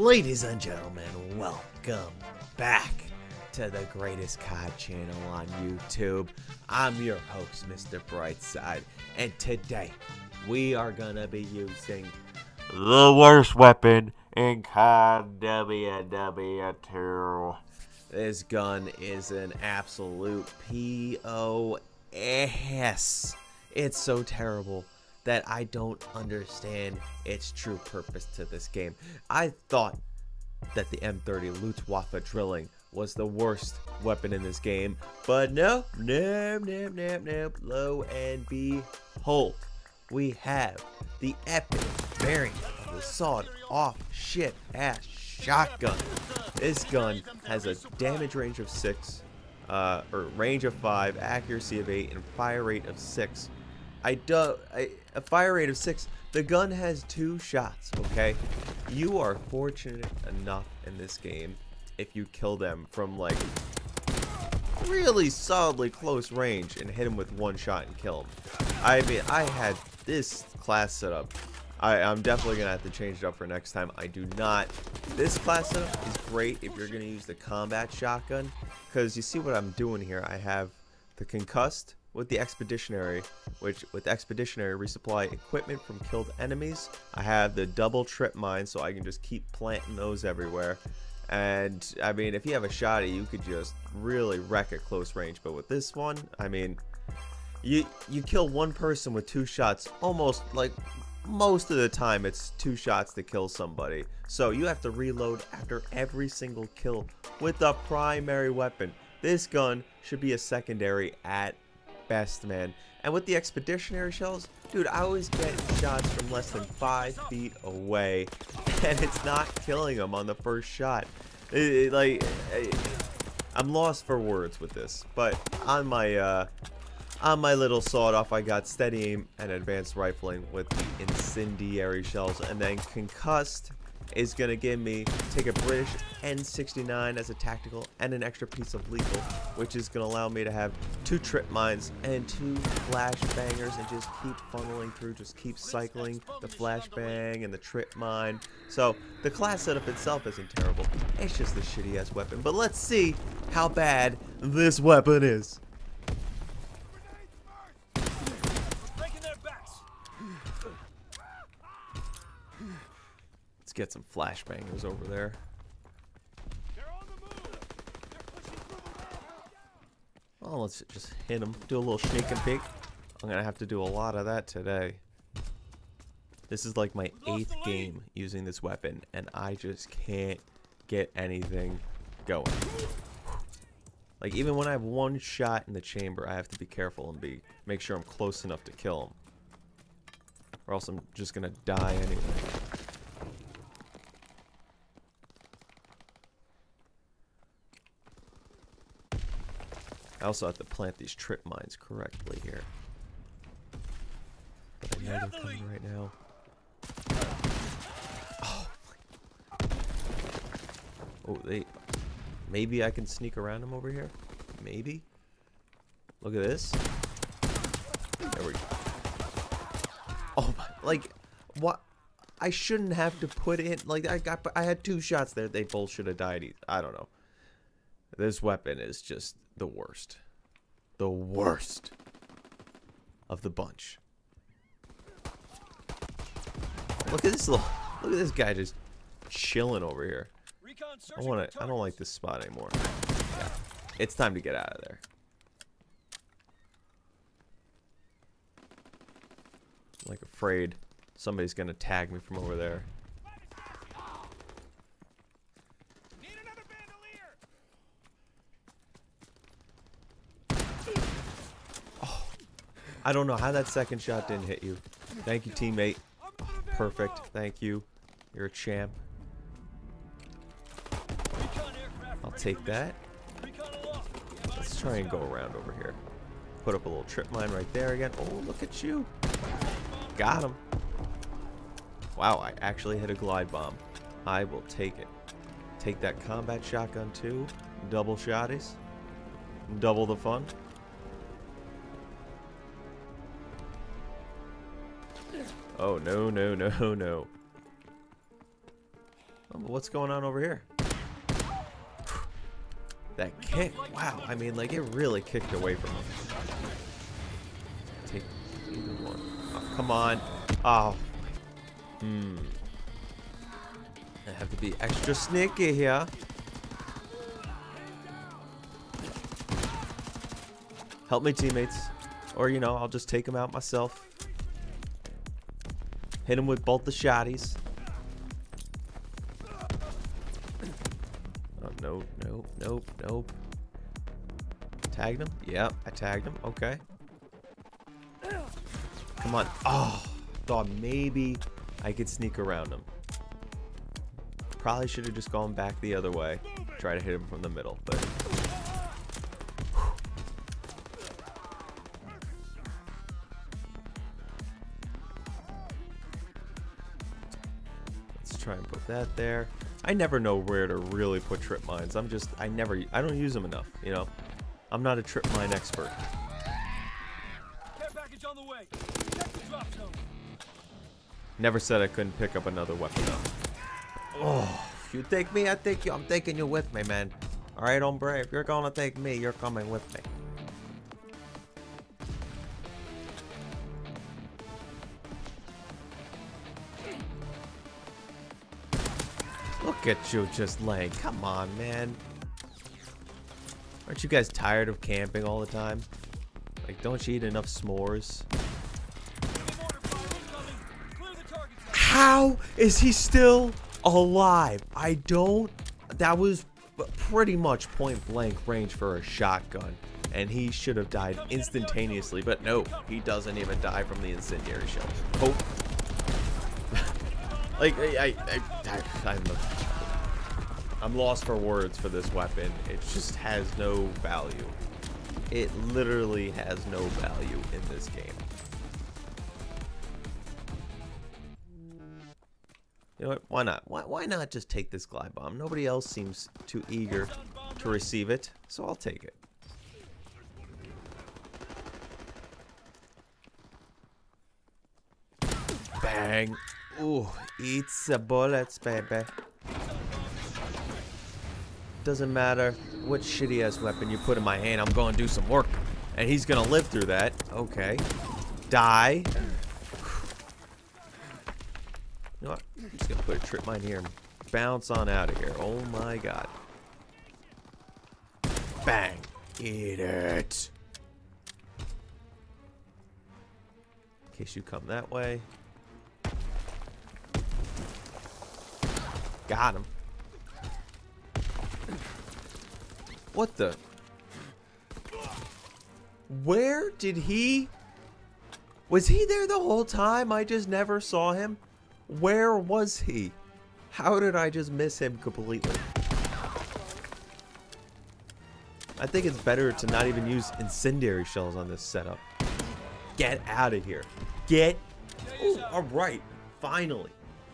Ladies and gentlemen, welcome back to the greatest COD channel on YouTube. I'm your host, Mr. Brightside, and today we are gonna be using the worst weapon in COD WW2. This gun is an absolute POS. It's so terrible that I don't understand its true purpose to this game. I thought that the M30 Luftwaffe drilling was the worst weapon in this game, but no, no, no, no, no. Lo and behold, we have the epic variant of the sawed off shit ass shotgun. This gun has a damage range of 6, uh, or range of 5, accuracy of 8, and fire rate of 6. I do I, a fire rate of 6. The gun has two shots, okay? You are fortunate enough in this game if you kill them from like really solidly close range and hit them with one shot and kill them. I mean, I had this class setup. I, I'm definitely to have to change it up for next time. I do not. This class setup is great if you're to use the combat shotgun. Because you see what I'm doing here. I have the concussed, with the Expeditionary, which with Expeditionary resupply equipment from killed enemies. I have the double trip mine, so I can just keep planting those everywhere. And I mean, if you have a shotty, you could just really wreck at close range. But with this one, I mean, you you kill one person with two shots, almost like most of the time it's two shots to kill somebody. So you have to reload after every single kill with a primary weapon. This gun should be a secondary at best, man. And with the expeditionary shells, dude, I always get shots from less than five feet away, and it's not killing them on the first shot. It, it, like, I'm lost for words with this. But on my uh, on my little sawed off, I got steady aim and advanced rifling with the incendiary shells, and then concussed is going to give me, take a British N69 as a tactical and an extra piece of lethal, which is going to allow me to have two trip mines and two flash bangers and just keep funneling through, just keep cycling the flash bang and the trip mine. So the class setup itself isn't terrible. It's just a shitty ass weapon. But let's see how bad this weapon is. Let's get some flashbangers over there. Oh, let's just hit them. Do a little shake and bake. I'm gonna have to do a lot of that today. This is like my eighth game using this weapon, and I just can't get anything going. Like even when I have one shot in the chamber, I have to be careful and be make sure I'm close enough to kill him, or else I'm just gonna die anyway. I also have to plant these trip mines correctly here. But I know they're coming right now. Oh, oh, they... Maybe I can sneak around them over here? Maybe? Look at this. There we go. Oh, my, like, what? I shouldn't have to put in, like, I got, I had two shots there. They both should have died. I don't know. This weapon is just the worst. The worst of the bunch. Look at this little look at this guy just chilling over here. I want to I don't like this spot anymore. Yeah. It's time to get out of there. I'm like afraid somebody's going to tag me from over there. I don't know how that second shot didn't hit you. Thank you, teammate. perfect. Thank you. You're a champ. I'll take that. Let's try and go around over here. Put up a little trip mine right there again. Oh, look at you. Got him. Wow, I actually hit a glide bomb. I will take it. Take that combat shotgun too. Double shotties. Double the fun. Oh, no, no, no, no. Oh, What's going on over here? That kick. Wow. I mean, like, it really kicked away from him. Take either one. Oh, come on. Oh. Hmm. I have to be extra sneaky here. Help me, teammates. Or, you know, I'll just take them out myself. Hit him with both the shotties. Oh, no, no, nope, nope. Tagged him? Yep, I tagged him. Okay. Come on. Oh, thought maybe I could sneak around him. Probably should have just gone back the other way. Try to hit him from the middle, but... that there. I never know where to really put trip mines. I'm just, I never, I don't use them enough, you know? I'm not a trip mine expert. Never said I couldn't pick up another weapon though. Oh, if you take me, I take you. I'm taking you with me, man. Alright, hombre, if you're gonna take me, you're coming with me. You just laying. Come on, man. Aren't you guys tired of camping all the time? Like, don't you eat enough s'mores? How is he still alive? I don't... That was pretty much point blank range for a shotgun. And he should have died instantaneously. But no, he doesn't even die from the incendiary shell. Oh. like, I... I, I, I'm, I'm lost for words for this weapon. It just has no value. It literally has no value in this game. You know what? Why not? Why, why not just take this glide bomb? Nobody else seems too eager to receive it, so I'll take it. Bang. Ooh, eats the bullets, baby. Doesn't matter what shitty ass weapon you put in my hand, I'm going to do some work. And he's going to live through that. Okay. Die. You know what? I'm just gonna put a trip mine here and bounce on out of here. Oh my god. Bang. Eat it. In case you come that way. Got him. What the? Where did he... Was he there the whole time? I just never saw him. Where was he? How did I just miss him completely? I think it's better to not even use incendiary shells on this setup. Get out of here. Get... Ooh, alright. Finally.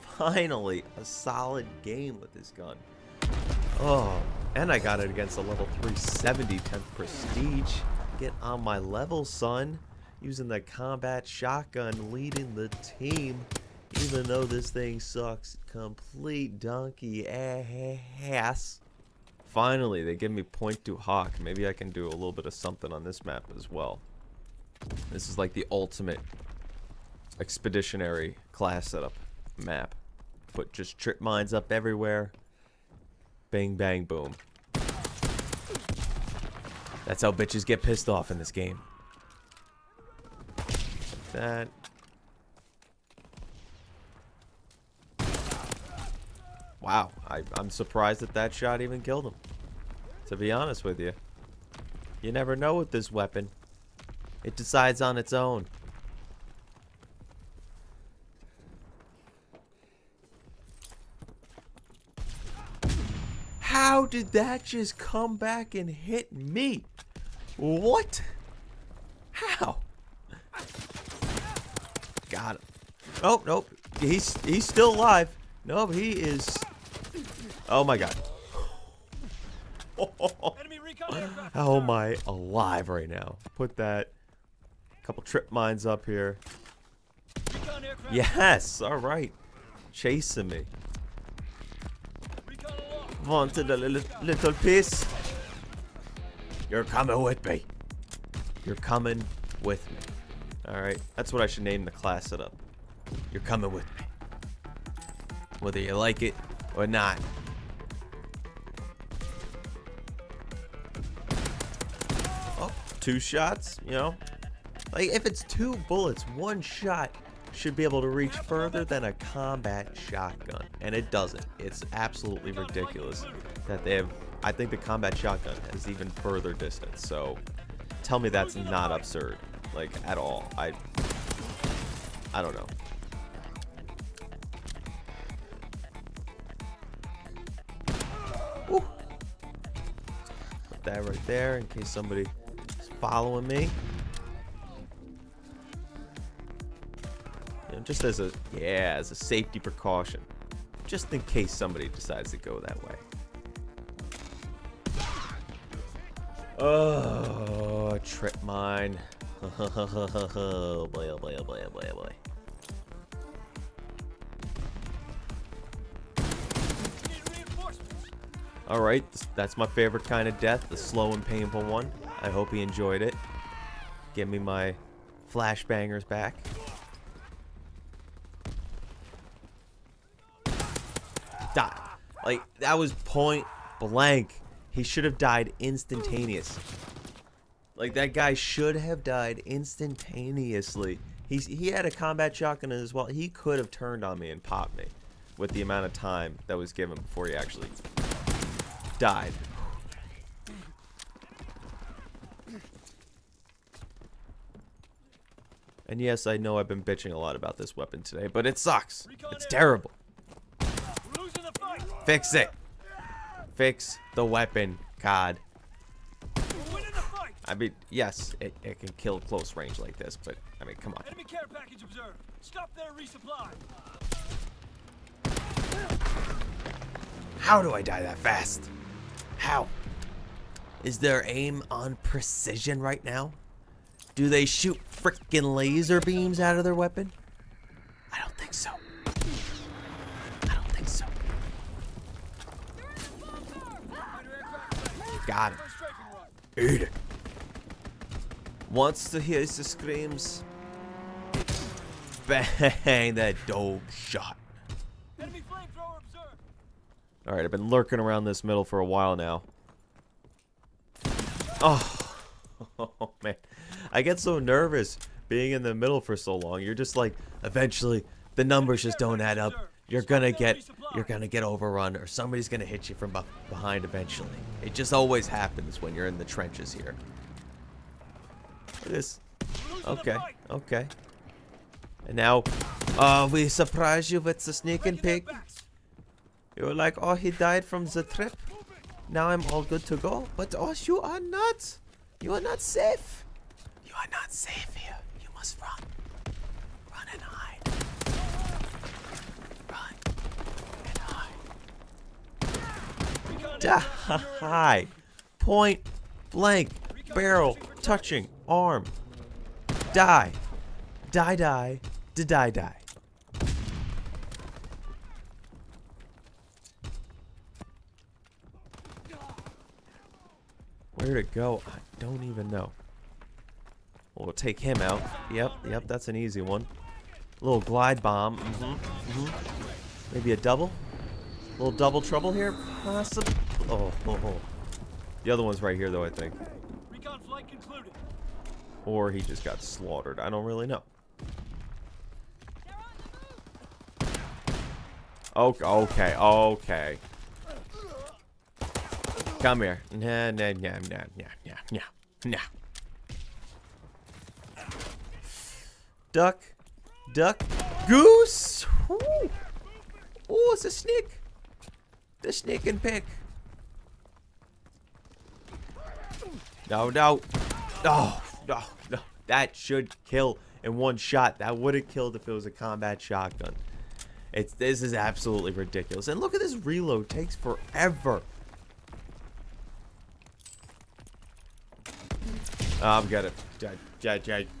Finally. A solid game with this gun. Oh, and I got it against a level 370 10th Prestige. Get on my level, son. Using the combat shotgun, leading the team. Even though this thing sucks complete donkey ass. Finally, they give me point to hawk. Maybe I can do a little bit of something on this map as well. This is like the ultimate expeditionary class setup map. Put just trip mines up everywhere. Bang, bang, boom. That's how bitches get pissed off in this game. That Wow, I, I'm surprised that that shot even killed him. To be honest with you. You never know with this weapon. It decides on its own. How did that just come back and hit me? What? How? Got him. Oh, nope. He's he's still alive. Nope, he is Oh my god. How am I alive right now? Put that couple trip mines up here. Yes, all right. Chasing me. Wanted a little, little piece? You're coming with me. You're coming with me. Alright, that's what I should name the class setup. You're coming with me. Whether you like it or not. Oh, two shots, you know? Like, if it's two bullets, one shot should be able to reach further than a combat shotgun. And it doesn't. It's absolutely ridiculous that they have... I think the combat shotgun has even further distance. So, tell me that's not absurd. Like, at all. I... I don't know. Woo. Put that right there in case somebody is following me. Just as a yeah, as a safety precaution, just in case somebody decides to go that way. Oh, trip mine. oh boy, oh boy, oh boy, oh boy, oh boy. Alright, that's my favorite kind of death, the slow and painful one. I hope he enjoyed it. Give me my flashbangers back. Die. Like, that was point blank. He should have died instantaneous. Like, that guy should have died instantaneously. He's, he had a combat shotgun as well. He could have turned on me and popped me with the amount of time that was given before he actually died. And yes, I know I've been bitching a lot about this weapon today, but it sucks. It's terrible. Fix it. Fix the weapon, COD. I mean, yes, it, it can kill close range like this, but I mean, come on. Enemy care package observed. Stop there, resupply. How do I die that fast? How? Is their aim on precision right now? Do they shoot freaking laser beams out of their weapon? Eat it. Wants to hear the screams. Bang, that dope shot. Alright, I've been lurking around this middle for a while now. Oh, oh man. I get so nervous being in the middle for so long. You're just like, eventually, the numbers just don't add up. You're gonna get, you're gonna get overrun, or somebody's gonna hit you from behind eventually. It just always happens when you're in the trenches here. This, okay, okay. And now, uh, we surprise you with the sneaking pig. You were like, oh, he died from the trip. Now I'm all good to go. But oh, you are not. You are not safe. You are not safe here. You must run. Run and hide. Run and hide. Die. Point blank. Barrel. Touching. Arm. Die. Die, die. Die, die, die. Where'd it go? I don't even know. We'll take him out. Yep, yep, that's an easy one. A little glide bomb. Mm -hmm, mm -hmm. Maybe a double? A little double trouble here? Possible. Oh, oh, oh. The other one's right here, though, I think. Recon flight concluded. Or he just got slaughtered. I don't really know. Okay, okay, okay. Come here. Nah, nah, nah, nah, nah, nah, nah. Duck. Duck. Goose. Ooh. Ooh, it's a snake. The snake and pick. No, no. Oh, no, no. That should kill in one shot. That would have killed if it was a combat shotgun. It's This is absolutely ridiculous. And look at this reload. takes forever. I'm gonna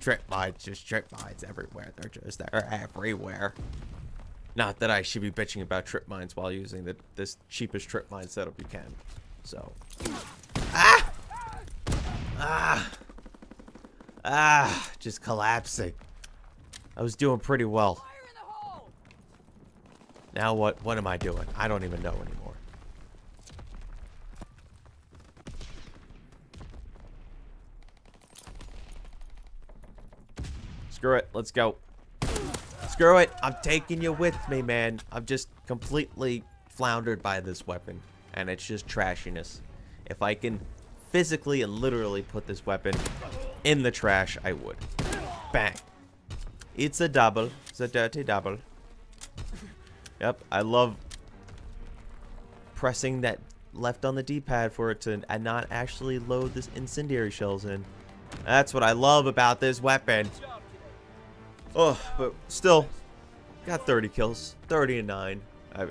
trip mines, just trip mines everywhere. They're just they're everywhere. Not that I should be bitching about trip mines while using the this cheapest trip mine setup you can. So. Ah! Ah! Ah! Just collapsing. I was doing pretty well. Now what, what am I doing? I don't even know anymore. Screw it. Let's go. Screw it. I'm taking you with me, man. I'm just completely floundered by this weapon. And it's just trashiness. If I can physically and literally put this weapon in the trash, I would. Bang. It's a double. It's a dirty double. Yep, I love pressing that left on the D-pad for it to and not actually load this incendiary shells in. That's what I love about this weapon. Oh, but still, got 30 kills, 30 and 9. I,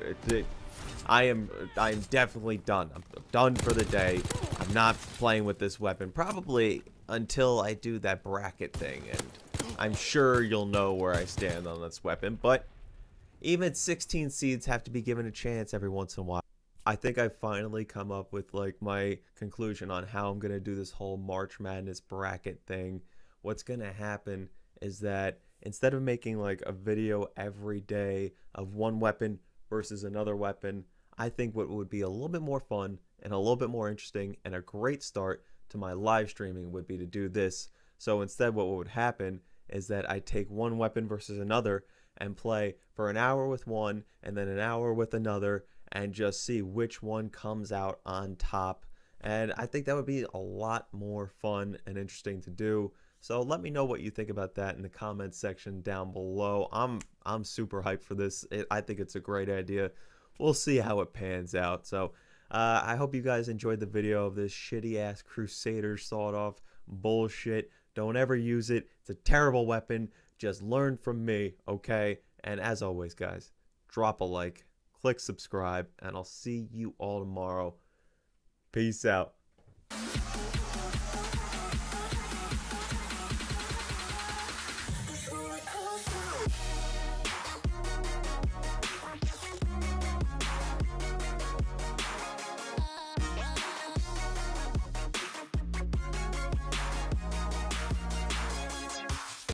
I am, I am definitely done. I'm done for the day. I'm not playing with this weapon probably until I do that bracket thing, and I'm sure you'll know where I stand on this weapon. But even 16 seeds have to be given a chance every once in a while. I think I've finally come up with like my conclusion on how I'm gonna do this whole March Madness bracket thing. What's gonna happen is that instead of making like a video every day of one weapon versus another weapon, I think what would be a little bit more fun and a little bit more interesting and a great start to my live streaming would be to do this. So instead, what would happen is that I take one weapon versus another and play for an hour with one and then an hour with another and just see which one comes out on top. And I think that would be a lot more fun and interesting to do. So let me know what you think about that in the comments section down below. I'm I'm super hyped for this. It, I think it's a great idea. We'll see how it pans out. So uh, I hope you guys enjoyed the video of this shitty ass Crusader sawed off bullshit. Don't ever use it. It's a terrible weapon. Just learn from me, okay? And as always, guys, drop a like, click subscribe, and I'll see you all tomorrow. Peace out.